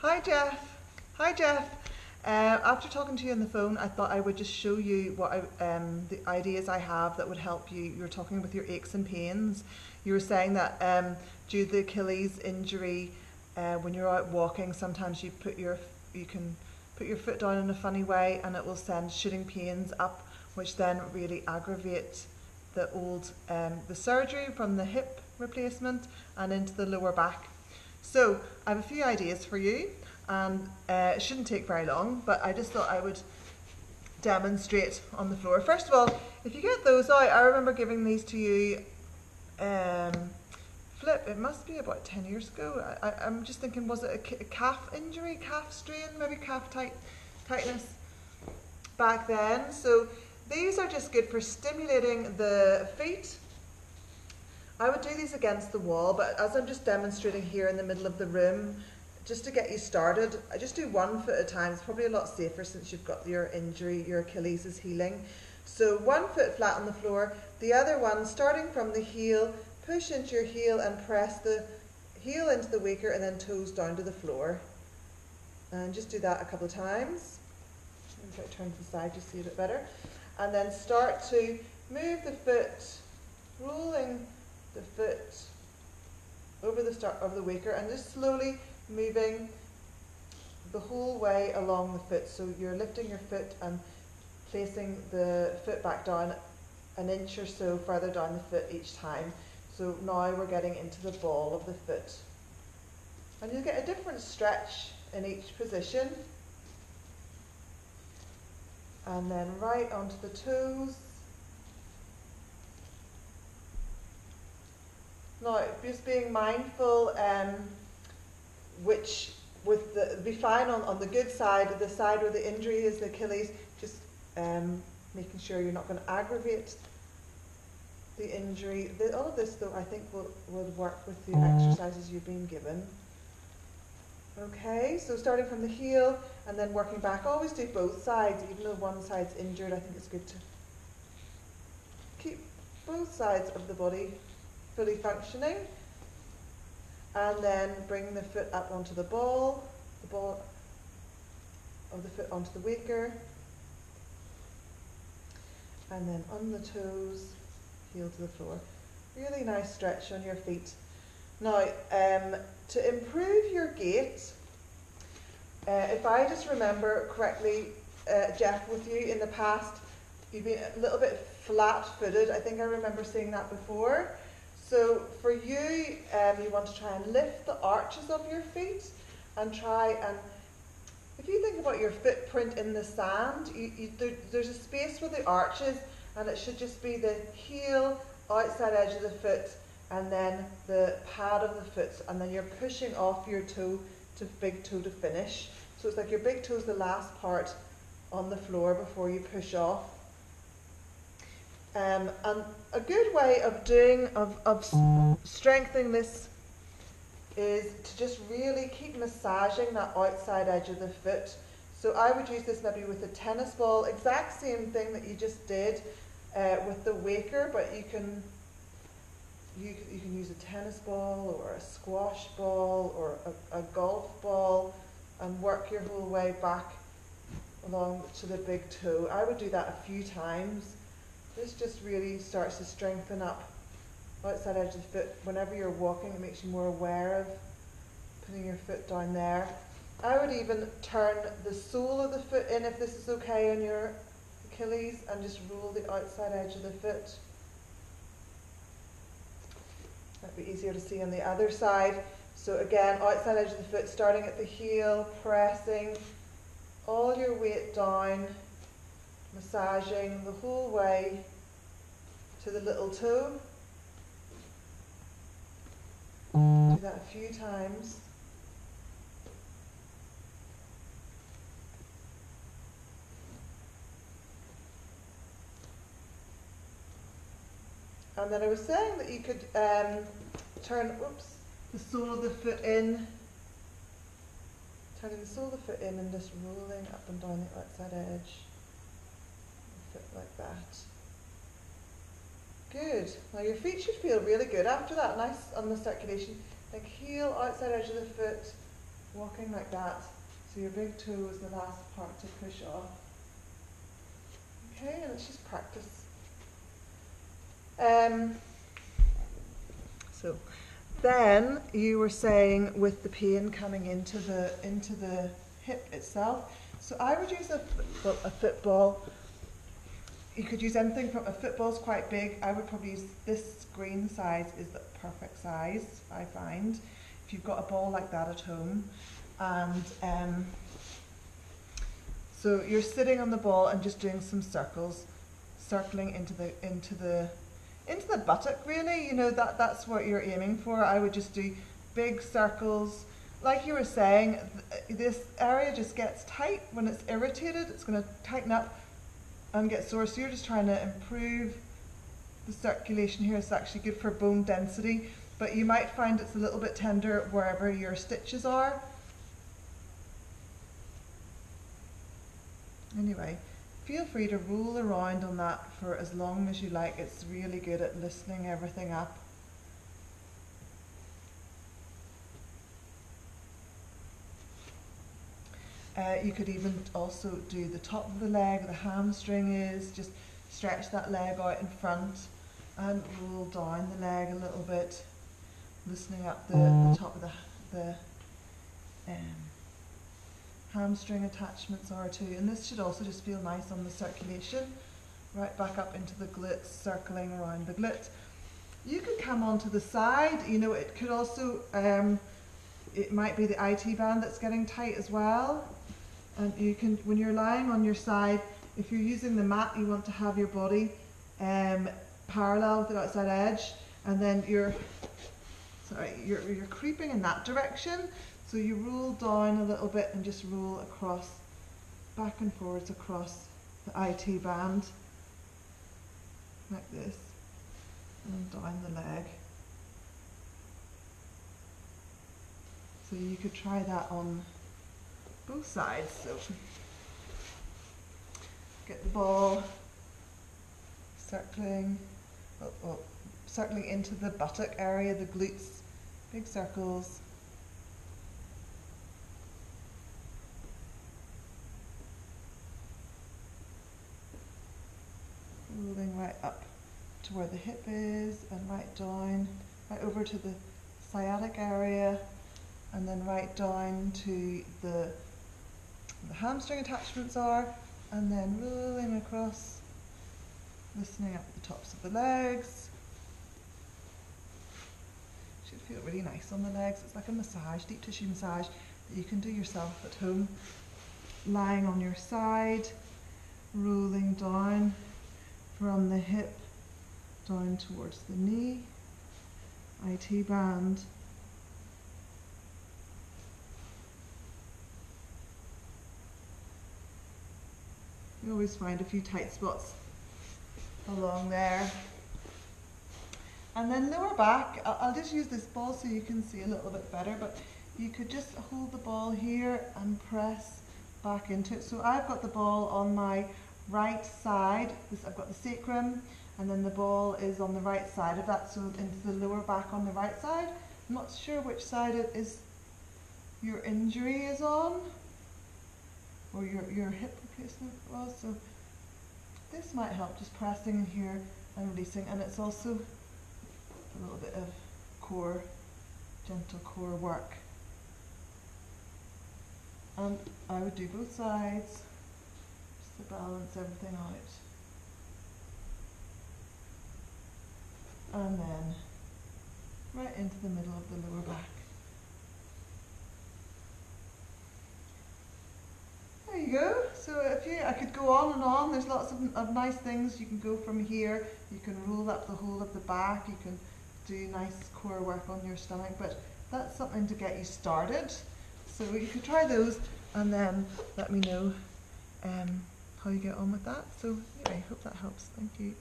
Hi, Geoff. Hi, Geoff. Uh, after talking to you on the phone, I thought I would just show you what I, um, the ideas I have that would help you. You were talking with your aches and pains. You were saying that um, due to the Achilles injury, uh, when you're out walking, sometimes you put your you can put your foot down in a funny way, and it will send shooting pains up, which then really aggravate the old um, the surgery from the hip replacement and into the lower back. So I have a few ideas for you and uh, it shouldn't take very long, but I just thought I would demonstrate on the floor. First of all, if you get those out, I remember giving these to you, um, Flip, it must be about 10 years ago. I, am just thinking, was it a, a, calf injury, calf strain, maybe calf tight, tightness back then? So these are just good for stimulating the feet. I would do these against the wall, but as I'm just demonstrating here in the middle of the room, just to get you started, I just do one foot at a time. It's probably a lot safer since you've got your injury, your Achilles is healing. So one foot flat on the floor, the other one starting from the heel, push into your heel and press the heel into the waker and then toes down to the floor. And just do that a couple of times. Try to turn to the side to see a bit better. And then start to move the foot, rolling the foot over the start of the waker and just slowly moving the whole way along the foot. So you're lifting your foot and placing the foot back down an inch or so further down the foot each time. So now we're getting into the ball of the foot. And you'll get a different stretch in each position. And then right onto the toes. Now, just being mindful um, which with the be fine on, on the good side, the side where the injury is the Achilles, just um, making sure you're not going to aggravate the injury. The, all of this, though, I think will, will work with the exercises you've been given. Okay, so starting from the heel and then working back. Always do both sides, even though one side's injured. I think it's good to keep both sides of the body fully functioning and then bring the foot up onto the ball, the ball of the foot onto the waker, and then on the toes, heel to the floor. Really nice stretch on your feet. Now, um, to improve your gait, uh, if I just remember correctly, uh, Geoff, with you in the past, you've been a little bit flat-footed. I think I remember seeing that before. So for you, um, you want to try and lift the arches of your feet and try and, if you think about your footprint in the sand, you, you, there, there's a space for the arches and it should just be the heel, outside edge of the foot and then the pad of the foot and then you're pushing off your toe to big toe to finish. So it's like your big toe is the last part on the floor before you push off. Um, and a good way of doing, of, of strengthening this is to just really keep massaging that outside edge of the foot. So I would use this maybe with a tennis ball, exact same thing that you just did uh, with the waker, but you can you, you can use a tennis ball or a squash ball or a, a golf ball and work your whole way back along to the big toe. I would do that a few times this just really starts to strengthen up outside edge of the foot. Whenever you're walking, it makes you more aware of putting your foot down there. I would even turn the sole of the foot in if this is okay on your Achilles and just roll the outside edge of the foot. That'd be easier to see on the other side. So again, outside edge of the foot, starting at the heel, pressing all your weight down massaging the whole way to the little toe. Do that a few times. And then I was saying that you could um, turn, whoops, the sole of the foot in, turning the sole of the foot in and just rolling up and down the outside edge like that. Good. Now your feet should feel really good after that. Nice on the circulation. Like heel, outside edge of the foot, walking like that. So your big toe is the last part to push off. Okay, let's just practice. Um, so then you were saying with the pain coming into the into the hip itself. So I would use a, a football. You could use anything from a football's quite big. I would probably use this green size is the perfect size, I find. If you've got a ball like that at home. And um, so you're sitting on the ball and just doing some circles, circling into the into the into the buttock really, you know, that that's what you're aiming for. I would just do big circles. Like you were saying, th- this area just gets tight when it's irritated. It's going to tighten up and get sore. So you're just trying to improve the circulation here. It's actually good for bone density, but you might find it's a little bit tender wherever your stitches are. Anyway, feel free to roll around on that for as long as you like. It's really good at listening everything up. Uh, you could even also do the top of the leg, the hamstring is, just stretch that leg out in front and roll down the leg a little bit, loosening up the, the top of the, the um, hamstring attachments are too. And this should also just feel nice on the circulation. Right back up into the glutes, circling around the glute. You could come onto the side, you know, it could also, um, it might be the IT band that's getting tight as well. And you can, when you're lying on your side, if you're using the mat, you want to have your body um, parallel with the outside edge, and then you're, sorry, you're, you're creeping in that direction. So you roll down a little bit and just roll across, back and forwards across the IT band, like this, and down the leg. So you could try that on both sides. So get the ball circling, oh, oh, circling into the buttock area, the glutes, big circles. Rolling right up to where the hip is and right down, right over to the sciatic area and then right down to the the hamstring attachments are, and then rolling across, loosening up the tops of the legs. Should feel really nice on the legs. It's like a massage, deep tissue massage that you can do yourself at home. Lying on your side, rolling down from the hip down towards the knee. IT band You always find a few tight spots along there. And then lower back, I'll, just use this ball so you can see a little bit better, but you could just hold the ball here and press back into it. So I've got the ball on my right side, this, I've got the sacrum, and then the ball is on the right side of that, so into the lower back on the right side. I'm not sure which side it is your injury is on, or your, your hip replacement was. So this might help just pressing in here and releasing and it's also a little bit of core, gentle core work. And I would do both sides just to balance everything out. And then right into the middle of the lower back. There you go. So if you, I could go on and on. There's lots of, of nice things. You can go from here. You can roll up the whole of the back. You can do nice core work on your stomach. But that's something to get you started. So you could try those and then let me know um, how you get on with that. So anyway, hope that helps. Thank you.